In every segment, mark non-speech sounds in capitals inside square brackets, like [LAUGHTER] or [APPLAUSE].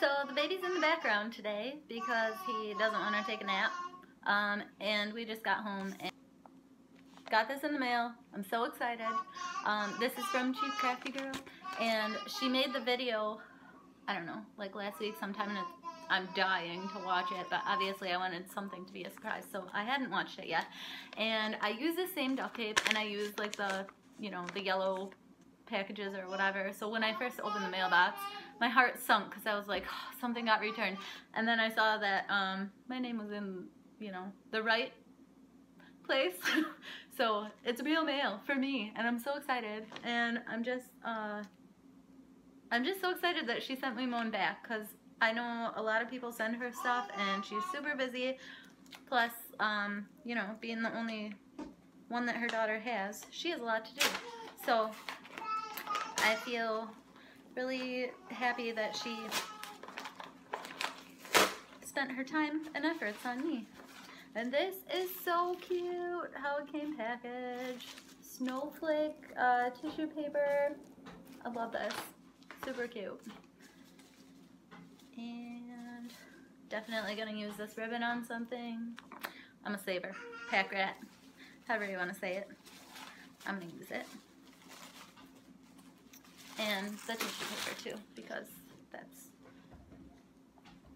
So the baby's in the background today because he doesn't want to take a nap. Um, and we just got home and got this in the mail. I'm so excited. Um, this is from Chief Crafty Girl. And she made the video, I don't know, like last week sometime. And I'm dying to watch it. But obviously I wanted something to be a surprise. So I hadn't watched it yet. And I use the same duct tape. And I use like the, you know, the yellow packages or whatever. So when I first opened the mailbox, my heart sunk because I was like, oh, something got returned. And then I saw that um, my name was in, you know, the right place. [LAUGHS] so it's real mail for me, and I'm so excited. And I'm just, uh, I'm just so excited that she sent me one back because I know a lot of people send her stuff, and she's super busy. Plus, um, you know, being the only one that her daughter has, she has a lot to do. So I feel really happy that she spent her time and efforts on me. And this is so cute how it came packaged. Snowflake uh, tissue paper. I love this. Super cute. And definitely gonna use this ribbon on something. I'm a saver. Pack rat. However you want to say it. I'm gonna use it and the tissue paper too because that's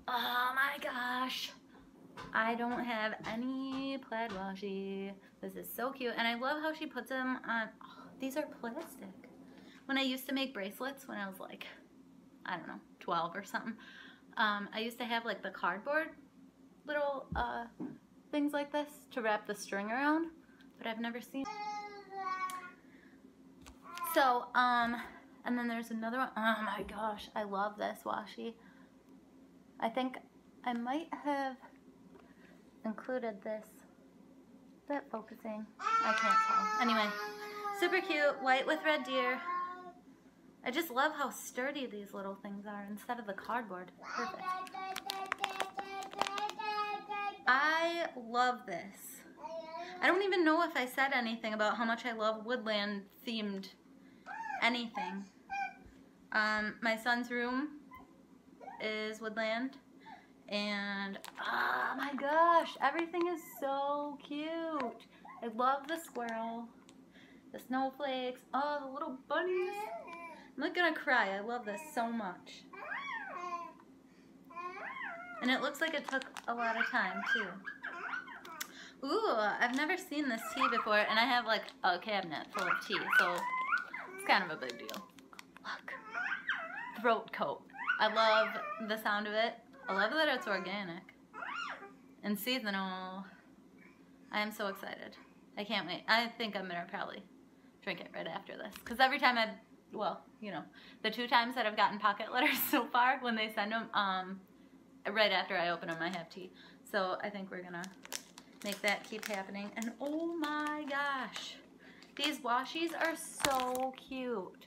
oh my gosh. I don't have any plaid washi. This is so cute and I love how she puts them on oh, these are plastic. When I used to make bracelets when I was like I don't know 12 or something um, I used to have like the cardboard little uh, things like this to wrap the string around but I've never seen [LAUGHS] so um and then there's another one. Oh my gosh, I love this washi. I think I might have included this. Is that focusing? I can't tell. Anyway, super cute, white with red deer. I just love how sturdy these little things are instead of the cardboard. Perfect. I love this. I don't even know if I said anything about how much I love woodland themed anything. Um, my son's room is woodland. And, oh my gosh, everything is so cute. I love the squirrel, the snowflakes, oh, the little bunnies. I'm not gonna cry, I love this so much. And it looks like it took a lot of time too. Ooh, I've never seen this tea before, and I have like a cabinet full of tea, so it's kind of a big deal. Look throat coat. I love the sound of it. I love that it's organic and seasonal. I am so excited. I can't wait. I think I'm gonna probably drink it right after this. Because every time I, well, you know, the two times that I've gotten pocket [LAUGHS] letters so far, when they send them, um, right after I open them, I have tea. So I think we're gonna make that keep happening. And oh my gosh, these washies are so cute.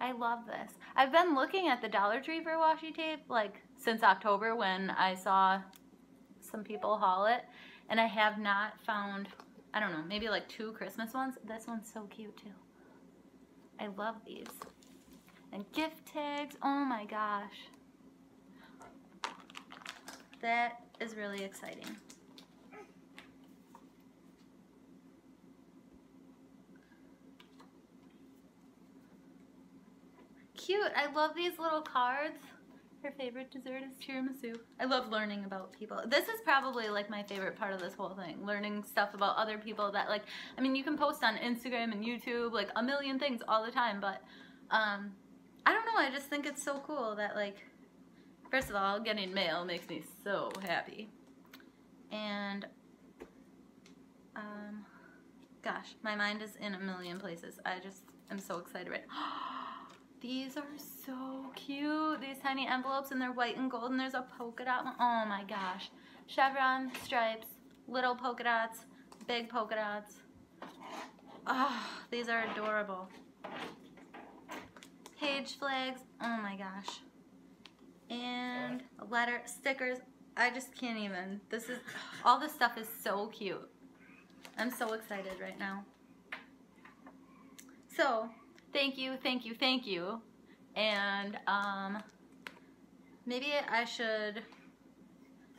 I love this. I've been looking at the Dollar Tree for washi tape like since October when I saw some people haul it and I have not found, I don't know, maybe like two Christmas ones. This one's so cute too. I love these. And gift tags, oh my gosh. That is really exciting. Cute. I love these little cards. Her favorite dessert is tiramisu. I love learning about people. This is probably like my favorite part of this whole thing. Learning stuff about other people that like, I mean, you can post on Instagram and YouTube like a million things all the time, but um, I don't know. I just think it's so cool that like, first of all, getting mail makes me so happy. And, um, gosh, my mind is in a million places. I just am so excited right [GASPS] These are so cute. These tiny envelopes and they're white and gold and there's a polka dot. Oh my gosh. Chevron stripes, little polka dots, big polka dots. Oh, these are adorable. Page flags. Oh my gosh. And letter, stickers. I just can't even. This is, all this stuff is so cute. I'm so excited right now. So, thank you, thank you, thank you. And um, maybe I should,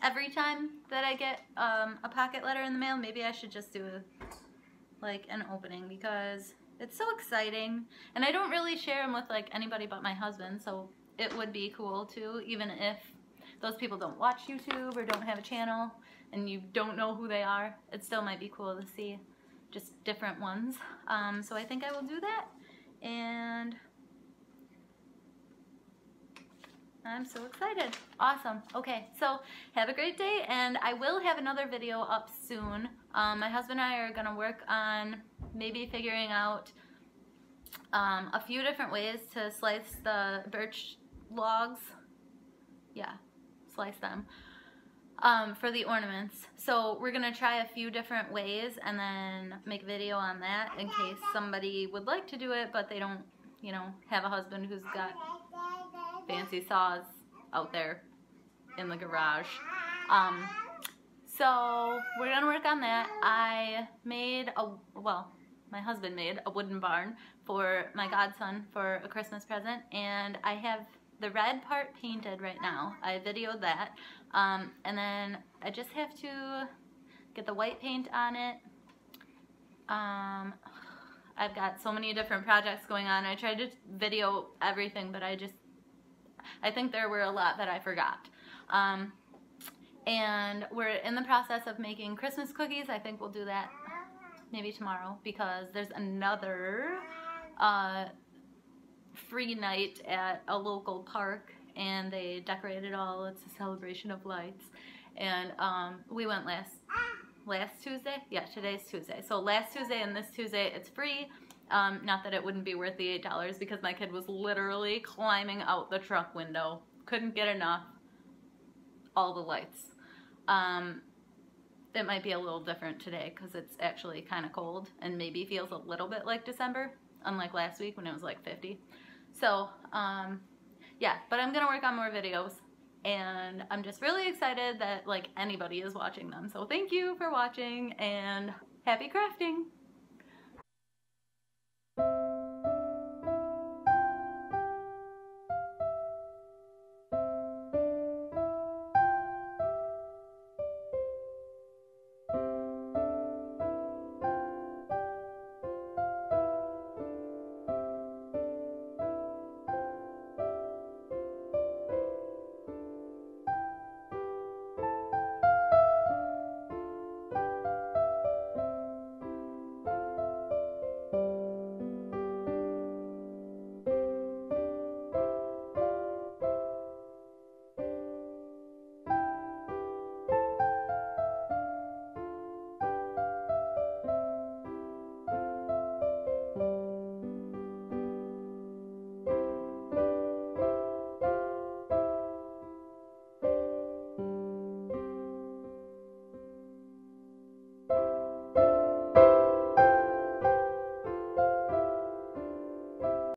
every time that I get um, a pocket letter in the mail, maybe I should just do a, like an opening because it's so exciting. And I don't really share them with like anybody but my husband, so it would be cool too, even if those people don't watch YouTube or don't have a channel and you don't know who they are. It still might be cool to see just different ones. Um, so I think I will do that. And I'm so excited. Awesome. Okay, so have a great day, and I will have another video up soon. Um, my husband and I are going to work on maybe figuring out um, a few different ways to slice the birch logs. Yeah, slice them. Um, for the ornaments. So we're to try a few different ways and then make a video on that in case somebody would like to do it but they don't, you know, have a husband who's got fancy saws out there in the garage. Um, so we're to work on that. I made a, well, my husband made a wooden barn for my godson for a Christmas present and I have the red part painted right now. I videoed that. Um, and then I just have to get the white paint on it. Um, I've got so many different projects going on. I tried to video everything, but I just, I think there were a lot that I forgot. Um, and we're in the process of making Christmas cookies. I think we'll do that maybe tomorrow because there's another uh, free night at a local park and they decorated all. It's a celebration of lights. And um, we went last last Tuesday. Yeah, today's Tuesday. So last Tuesday and this Tuesday, it's free. Um, not that it wouldn't be worth the $8 because my kid was literally climbing out the truck window. Couldn't get enough. All the lights. Um, it might be a little different today because it's actually kind of cold and maybe feels a little bit like December, unlike last week when it was like 50. So, um, yeah, but I'm to work on more videos and I'm just really excited that like anybody is watching them. So thank you for watching and happy crafting!